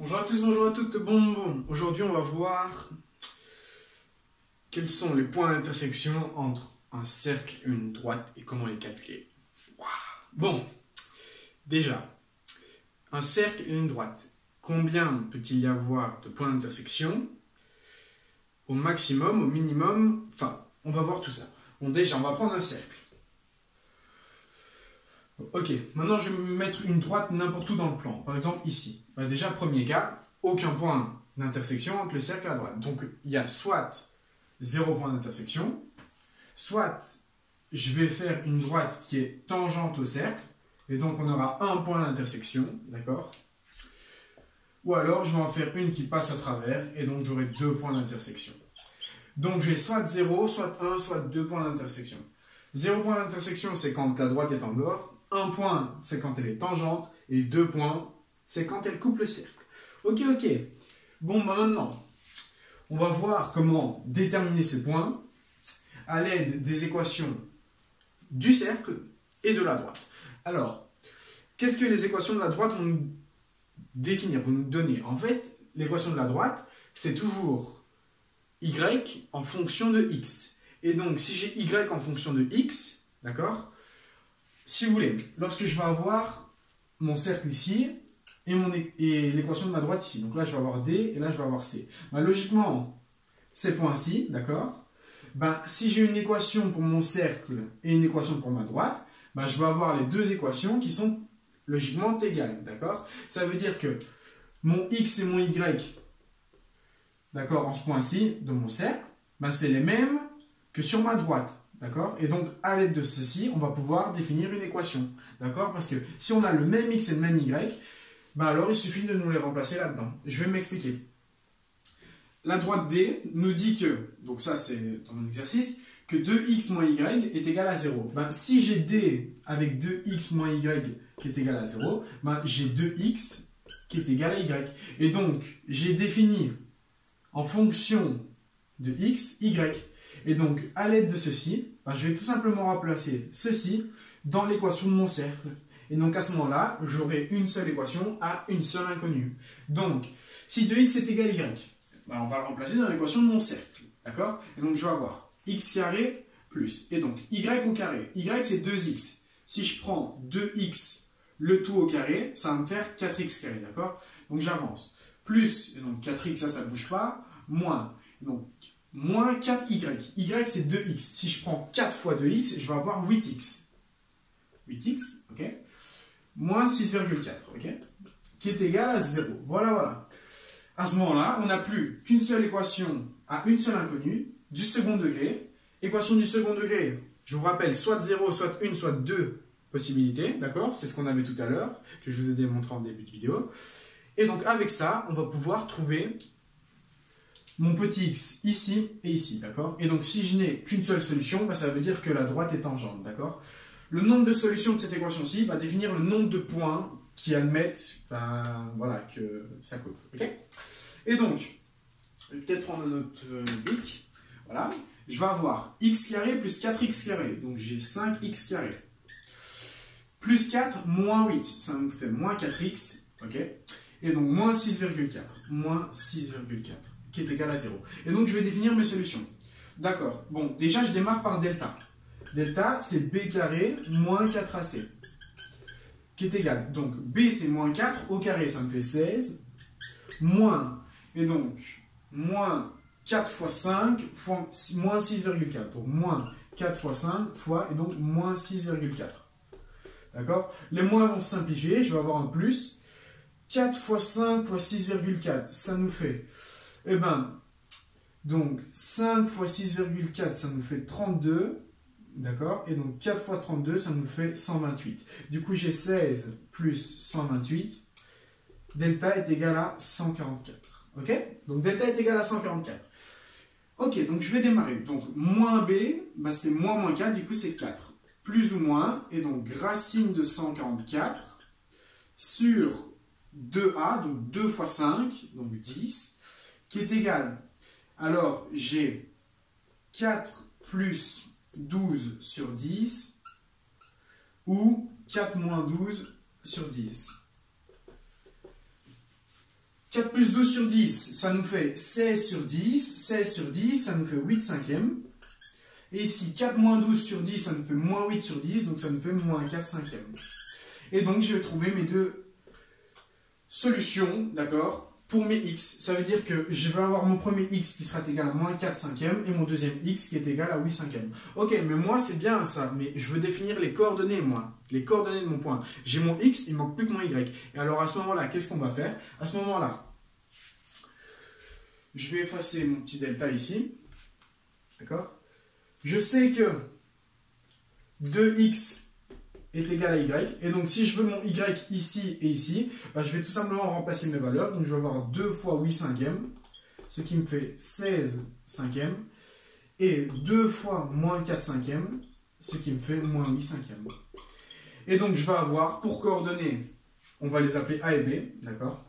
Bonjour à tous, bonjour à toutes, bon bon. Aujourd'hui, on va voir quels sont les points d'intersection entre un cercle et une droite et comment les calculer. Bon, déjà, un cercle et une droite. Combien peut-il y avoir de points d'intersection Au maximum, au minimum, enfin, on va voir tout ça. Bon, déjà, on va prendre un cercle. Ok, maintenant je vais mettre une droite n'importe où dans le plan. Par exemple ici. Bah, déjà, premier cas, aucun point d'intersection entre le cercle et la droite. Donc il y a soit 0 point d'intersection, soit je vais faire une droite qui est tangente au cercle, et donc on aura un point d'intersection, d'accord? Ou alors je vais en faire une qui passe à travers, et donc j'aurai deux points d'intersection. Donc j'ai soit 0, soit 1, soit 2 points d'intersection. 0 point d'intersection, c'est quand la droite est en dehors, un point, c'est quand elle est tangente, et deux points, c'est quand elle coupe le cercle. Ok, ok. Bon, bah maintenant, on va voir comment déterminer ces points à l'aide des équations du cercle et de la droite. Alors, qu'est-ce que les équations de la droite vont nous définir, vont nous donner? En fait, l'équation de la droite, c'est toujours y en fonction de x. Et donc, si j'ai y en fonction de x, d'accord si vous voulez, lorsque je vais avoir mon cercle ici et, l'équation de ma droite ici, donc là je vais avoir D et là je vais avoir C. Ben, logiquement, ces points-ci, d'accord? Ben, Si j'ai une équation pour mon cercle et une équation pour ma droite, ben, je vais avoir les deux équations qui sont logiquement égales, d'accord? Ça veut dire que mon X et mon Y, d'accord, en ce point-ci, de mon cercle, ben, c'est les mêmes que sur ma droite. D'accord? Et donc, à l'aide de ceci, on va pouvoir définir une équation. D'accord? Parce que si on a le même x et le même y, ben alors il suffit de nous les remplacer là-dedans. Je vais m'expliquer. La droite D nous dit que, donc ça c'est dans mon exercice, que 2x moins y est égal à 0. Ben, si j'ai D avec 2x moins y qui est égal à 0, ben, j'ai 2x qui est égal à y. Et donc, j'ai défini en fonction de x, y. Et donc, à l'aide de ceci, ben, je vais tout simplement remplacer ceci dans l'équation de mon cercle. Et donc, à ce moment-là, j'aurai une seule équation à une seule inconnue. Donc, si 2x est égal à y, ben, on va le remplacer dans l'équation de mon cercle. D'accord? Et donc, je vais avoir x carré plus. Et donc, y au carré. y, c'est 2x. Si je prends 2x, le tout au carré, ça va me faire 4x carré. D'accord? Donc, j'avance. Plus, et donc 4x, ça, ça ne bouge pas. Moins. Donc, moins 4y. y, c'est 2x. Si je prends 4 fois 2x, je vais avoir 8x. 8x, ok Moins 6,4, ok Qui est égal à 0. Voilà, voilà. À ce moment-là, on n'a plus qu'une seule équation à une seule inconnue du second degré. Équation du second degré, je vous rappelle, soit 0, soit 1, soit 2 possibilités, d'accord? C'est ce qu'on avait tout à l'heure, que je vous ai démontré en début de vidéo. Et donc, avec ça, on va pouvoir trouver mon petit x ici et ici, d'accord? Et donc, si je n'ai qu'une seule solution, bah, ça veut dire que la droite est tangente, d'accord? Le nombre de solutions de cette équation-ci va définir le nombre de points qui admettent ben, voilà, que ça coupe, ok? Et donc, je vais peut-être prendre notre euh, bic, voilà, je vais avoir x carré plus 4x carré, donc j'ai 5x carré. Plus 4, moins 8, ça nous fait moins 4x, ok? Et donc, moins 6,4, moins 6,4 qui est égal à 0. Et donc, je vais définir mes solutions. D'accord. Bon, déjà, je démarre par delta. Delta, c'est b carré moins 4ac, qui est égal. Donc, b, c'est moins 4, au carré, ça me fait 16, moins, et donc, moins 4 fois 5, fois moins 6,4. Donc, moins 4 fois 5 fois, et donc, moins 6,4. D'accord? Les moins vont se simplifier, je vais avoir un plus. 4 fois 5 fois 6,4, ça nous fait eh bien, donc 5 fois 6,4, ça nous fait 32. D'accord? Et donc 4 fois 32, ça nous fait 128. Du coup, j'ai 16 plus 128. Delta est égal à 144. Ok? Donc delta est égal à 144. Ok, donc je vais démarrer. Donc moins b, bah, c'est moins moins 4, du coup c'est 4. Plus ou moins, et donc racine de 144 sur 2a, donc 2 fois 5, donc 10 qui est égal. Alors, j'ai 4 plus 12 sur 10 ou 4 moins 12 sur 10. 4 plus 12 sur 10, ça nous fait 16 sur 10. 16 sur 10, ça nous fait 8 cinquièmes. Et ici, 4 moins 12 sur 10, ça nous fait moins 8 sur 10, donc ça nous fait moins 4 cinquièmes. Et donc, je vais trouver mes deux solutions, d'accord? Pour mes x, ça veut dire que je vais avoir mon premier x qui sera égal à moins 4 cinquièmes et mon deuxième x qui est égal à 8 cinquièmes. Ok, mais moi c'est bien ça, mais je veux définir les coordonnées moi, les coordonnées de mon point. J'ai mon x, il manque plus que mon y. Et alors à ce moment-là, qu'est-ce qu'on va faire? À ce moment-là, je vais effacer mon petit delta ici. D'accord? Je sais que 2x est égal à y. Et donc, si je veux mon y ici et ici, bah, je vais tout simplement remplacer mes valeurs. Donc, je vais avoir 2 fois 8 cinquièmes, ce qui me fait 16 cinquièmes. Et 2 fois moins 4 cinquièmes, ce qui me fait moins 8 cinquièmes. Et donc, je vais avoir, pour coordonnées, on va les appeler A et B, d'accord?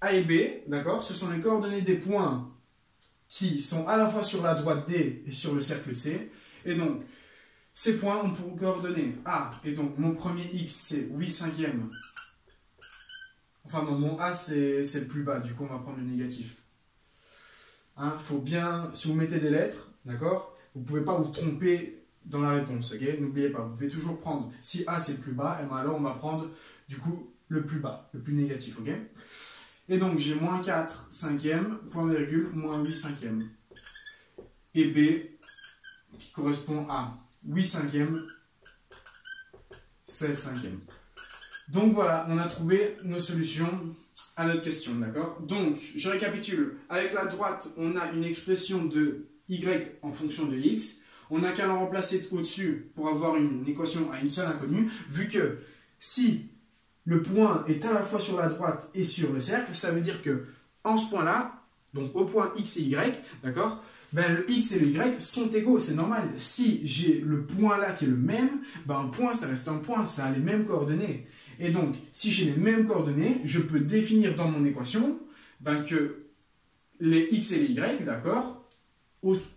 A et B, d'accord? Ce sont les coordonnées des points qui sont à la fois sur la droite D et sur le cercle C. Et donc, ces points ont pour coordonnées A, et donc mon premier X c'est 8 cinquièmes. Enfin non, mon A c'est le plus bas, du coup on va prendre le négatif. Hein, faut bien, si vous mettez des lettres, d'accord, vous ne pouvez pas vous tromper dans la réponse, ok? N'oubliez pas, vous pouvez toujours prendre, si A c'est le plus bas, et ben alors on va prendre du coup le plus bas, le plus négatif, ok? Et donc j'ai moins 4 cinquièmes, point virgule, moins 8 cinquièmes. Et B qui correspond à 8 cinquièmes, 16 cinquièmes. Donc voilà, on a trouvé nos solutions à notre question, d'accord? Donc, je récapitule. Avec la droite, on a une expression de y en fonction de x. On n'a qu'à le remplacer au-dessus pour avoir une équation à une seule inconnue, vu que si le point est à la fois sur la droite et sur le cercle, ça veut dire que en ce point-là, donc au point x et y, d'accord? Ben, le x et le y sont égaux, c'est normal. Si j'ai le point là qui est le même, ben, un point, ça reste un point, ça a les mêmes coordonnées. Et donc, si j'ai les mêmes coordonnées, je peux définir dans mon équation ben, que les x et les y, d'accord,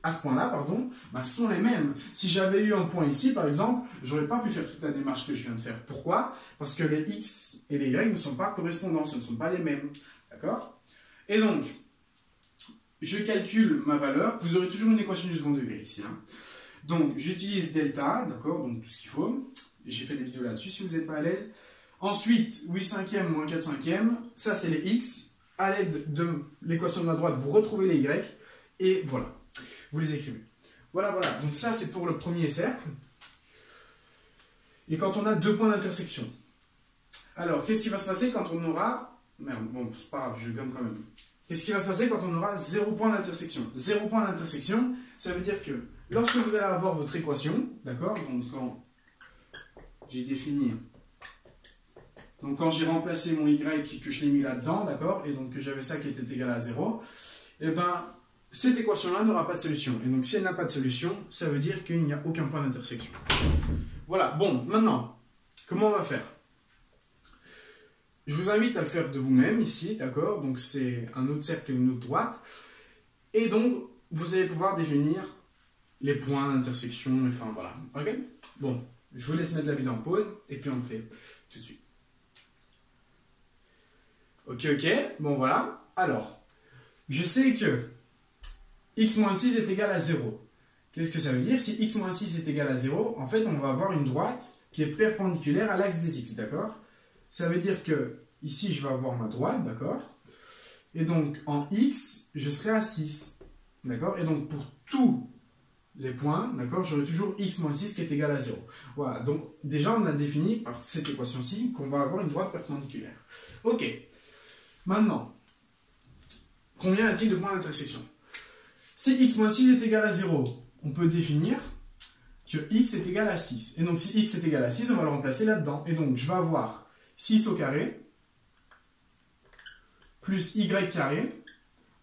à ce point-là, pardon, ben, sont les mêmes. Si j'avais eu un point ici, par exemple, j'aurais pas pu faire toute la démarche que je viens de faire. Pourquoi? Parce que les x et les y ne sont pas correspondants, ce ne sont pas les mêmes. D'accord? Et donc, je calcule ma valeur, vous aurez toujours une équation du second degré ici. Hein. Donc, j'utilise delta, d'accord, donc tout ce qu'il faut. J'ai fait des vidéos là-dessus si vous n'êtes pas à l'aise. Ensuite, 8 cinquièmes moins 4 cinquièmes, ça c'est les x. À l'aide de l'équation de la droite, vous retrouvez les y. Et voilà, vous les écrivez. Voilà, voilà. Donc ça c'est pour le premier cercle. Et quand on a deux points d'intersection. Alors, qu'est-ce qui va se passer quand on aura... Merde, bon, c'est pas grave, je gomme quand même. Qu'est-ce qui va se passer quand on aura zéro point d'intersection Zéro point d'intersection, ça veut dire que lorsque vous allez avoir votre équation, d'accord Donc quand j'ai défini, donc quand j'ai remplacé mon y que je l'ai mis là-dedans, d'accord Et donc que j'avais ça qui était égal à 0, et eh ben cette équation-là n'aura pas de solution. Et donc si elle n'a pas de solution, ça veut dire qu'il n'y a aucun point d'intersection. Voilà, bon, maintenant, comment on va faire? Je vous invite à le faire de vous-même ici, d'accord? Donc c'est un autre cercle et une autre droite. Et donc, vous allez pouvoir définir les points d'intersection, enfin voilà. Ok? Bon, je vous laisse mettre la vidéo en pause et puis on le fait tout de suite. Ok, ok, bon voilà. Alors, je sais que x-6 est égal à 0. Qu'est-ce que ça veut dire? Si x-6 est égal à 0, en fait, on va avoir une droite qui est perpendiculaire à l'axe des x, d'accord? Ça veut dire que ici, je vais avoir ma droite, d'accord? Et donc, en x, je serai à 6, d'accord? Et donc, pour tous les points, d'accord, j'aurai toujours x moins 6 qui est égal à 0. Voilà, donc déjà, on a défini par cette équation-ci qu'on va avoir une droite perpendiculaire. Ok, maintenant, combien a-t-il de points d'intersection? Si x moins 6 est égal à 0, on peut définir que x est égal à 6. Et donc, si x est égal à 6, on va le remplacer là-dedans. Et donc, je vais avoir 6 au carré, plus y carré,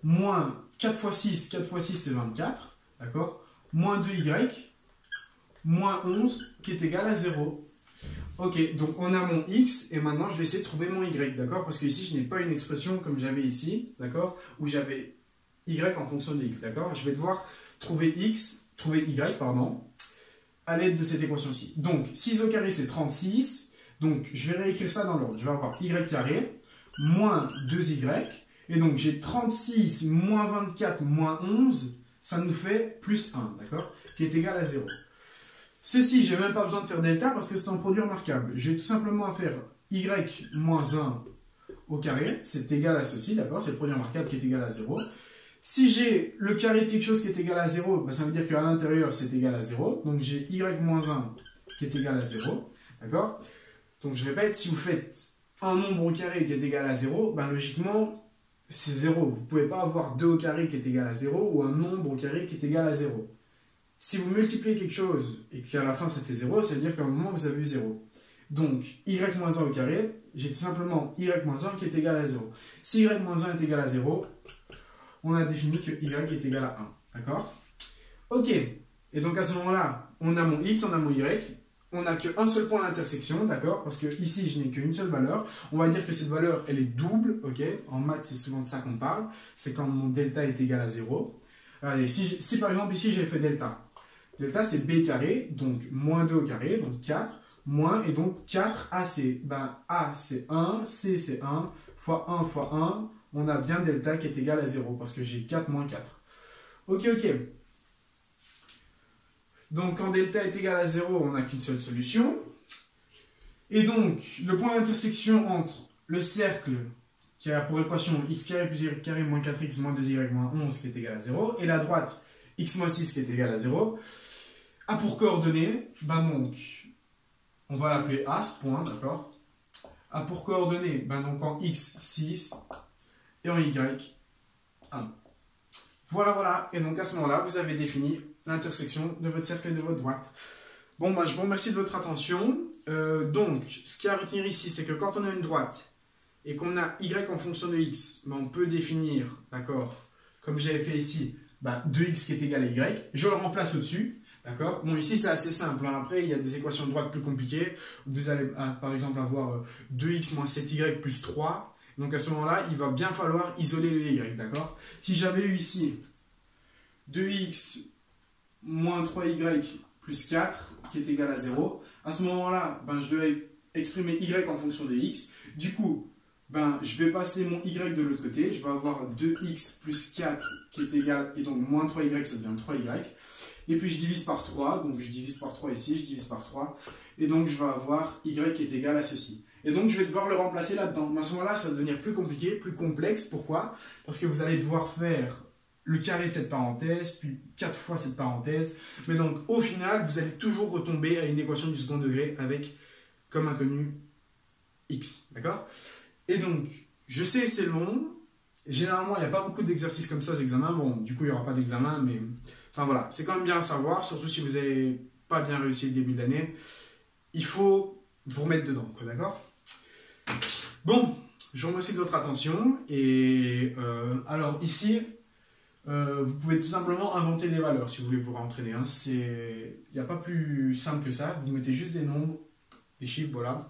moins 4 fois 6, 4 fois 6 c'est 24, d'accord? Moins 2y, moins 11 qui est égal à 0. Ok, donc on a mon x et maintenant je vais essayer de trouver mon y, d'accord? Parce que ici je n'ai pas une expression comme j'avais ici, d'accord? Où j'avais y en fonction de x, d'accord? Je vais devoir trouver x, trouver y, pardon, à l'aide de cette équation-ci. Donc 6 au carré c'est 36, donc, je vais réécrire ça dans l'ordre. Je vais avoir y carré moins 2y. Et donc j'ai 36 moins 24 moins 11, ça nous fait plus 1, d'accord Qui est égal à 0. Ceci, j'ai même pas besoin de faire delta parce que c'est un produit remarquable. J'ai tout simplement à faire y moins 1 au carré, c'est égal à ceci, d'accord C'est le produit remarquable qui est égal à 0. Si j'ai le carré de quelque chose qui est égal à 0, ben, ça veut dire qu'à l'intérieur, c'est égal à 0. Donc j'ai y moins 1 qui est égal à 0. D'accord Donc je répète, si vous faites un nombre au carré qui est égal à 0, ben, logiquement, c'est 0. Vous ne pouvez pas avoir 2 au carré qui est égal à 0 ou un nombre au carré qui est égal à 0. Si vous multipliez quelque chose et qu'à la fin ça fait 0, ça veut dire qu'à un moment vous avez eu 0. Donc, y moins 1 au carré, j'ai tout simplement y moins 1 qui est égal à 0. Si y moins 1 est égal à 0, on a défini que y est égal à 1. D'accord? Ok. Et donc à ce moment-là, on a mon x, on a mon y. On n'a qu'un seul point d'intersection, d'accord? Parce que ici, je n'ai qu'une seule valeur. On va dire que cette valeur, elle est double, ok? En maths, c'est souvent de ça qu'on parle. C'est quand mon delta est égal à 0. Allez, si, par exemple ici, j'ai fait delta. Delta, c'est b carré, donc moins 2 au carré, donc 4 moins, et donc 4AC. Ben, A, c'est 1, C, c'est 1, fois 1 fois 1, on a bien delta qui est égal à 0, parce que j'ai 4 moins 4. Ok, ok. Donc, quand delta est égal à 0, on n'a qu'une seule solution. Et donc, le point d'intersection entre le cercle qui a pour équation x carré plus y carré moins 4x moins 2y moins 11 qui est égal à 0, et la droite x moins 6 qui est égal à 0, a pour coordonnées, ben donc, on va l'appeler A, ce point, d'accord A pour coordonnées, ben donc en X, 6, et en Y, 1. Voilà, voilà. Et donc à ce moment-là, vous avez défini l'intersection de votre cercle et de votre droite. Bon, ben, je vous remercie de votre attention. Euh, donc, ce qu'il y a à retenir ici, c'est que quand on a une droite et qu'on a y en fonction de x, ben, on peut définir, d'accord, comme j'avais fait ici, ben, 2x qui est égal à y. Je le remplace au-dessus. D'accord Bon, ici, c'est assez simple. Hein. Après, il y a des équations de droite plus compliquées. Vous allez, ah, par exemple, avoir 2x euh, moins 7y plus 3. Donc, à ce moment-là, il va bien falloir isoler le y. D'accord Si j'avais eu ici 2x moins 3y plus 4, qui est égal à 0, à ce moment-là, ben, je devais exprimer y en fonction de x. Du coup, ben, je vais passer mon y de l'autre côté. Je vais avoir 2x plus 4 qui est égal, et donc moins 3y, ça devient 3y. Et puis je divise par 3, donc je divise par 3 ici, je divise par 3. Et donc je vais avoir y qui est égal à ceci. Et donc je vais devoir le remplacer là-dedans. À ce moment-là, ça va devenir plus compliqué, plus complexe. Pourquoi? Parce que vous allez devoir faire le carré de cette parenthèse, puis 4 fois cette parenthèse. Mais donc au final, vous allez toujours retomber à une équation du second degré avec comme inconnu x. D'accord? Et donc, je sais c'est long. Généralement, il n'y a pas beaucoup d'exercices comme ça aux examens. Bon, du coup, il n'y aura pas d'examen, mais Enfin voilà, c'est quand même bien à savoir, surtout si vous n'avez pas bien réussi le début de l'année. Il faut vous remettre dedans, d'accord? Bon, je vous remercie de votre attention. Et euh, alors ici, euh, vous pouvez tout simplement inventer des valeurs si vous voulez vous rentraîner. Hein. Il n'y a pas plus simple que ça. Vous mettez juste des nombres, des chiffres, voilà.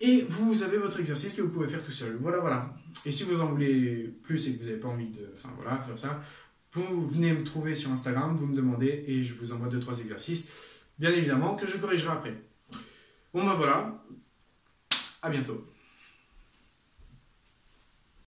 Et vous avez votre exercice que vous pouvez faire tout seul. Voilà, voilà. Et si vous en voulez plus et que vous n'avez pas envie de enfin, voilà, faire ça, vous venez me trouver sur Instagram, vous me demandez et je vous envoie 2-3 exercices, bien évidemment, que je corrigerai après. Bon ben voilà, à bientôt.